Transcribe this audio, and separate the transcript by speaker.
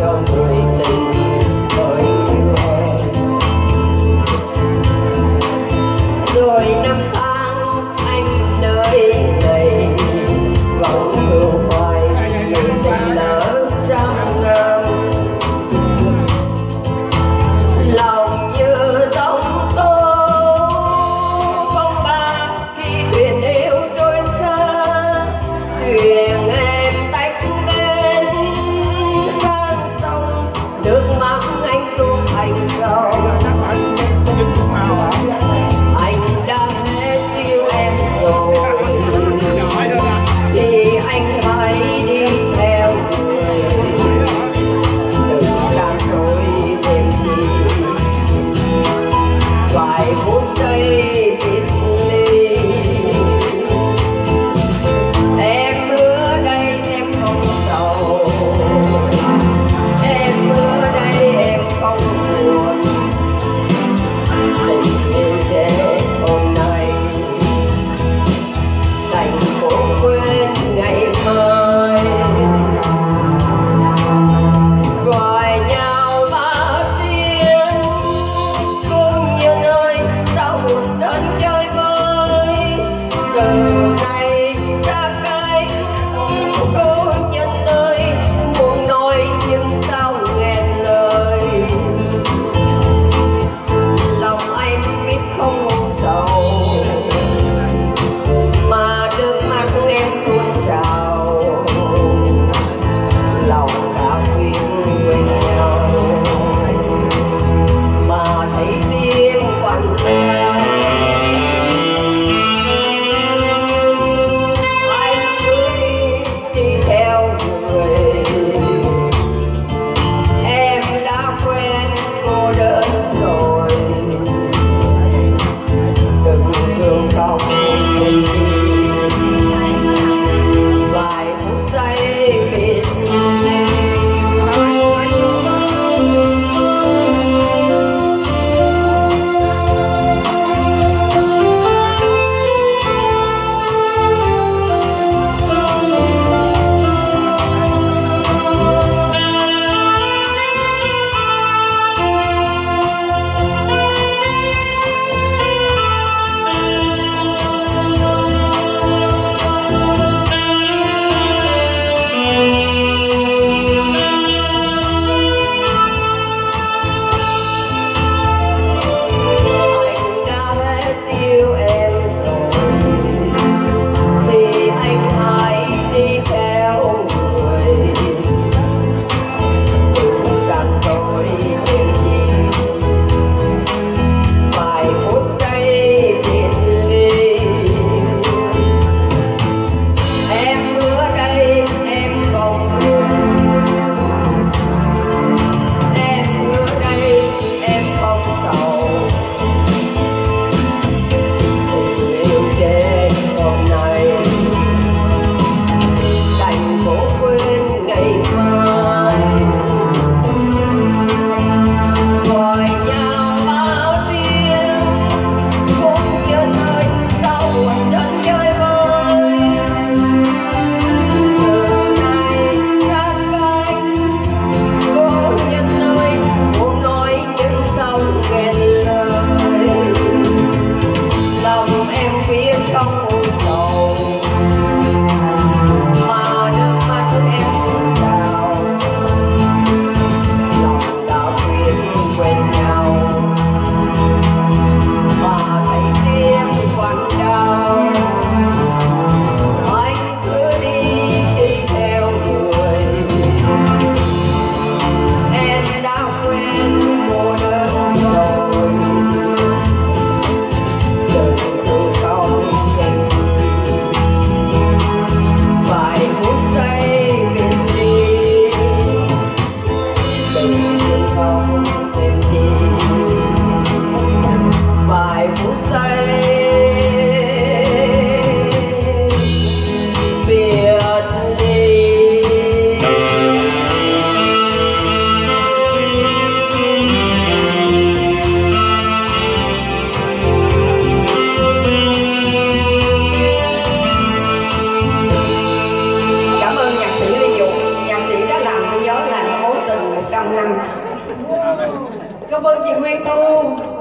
Speaker 1: 전 Oh. Cảm ơn chị Nguyên Thu.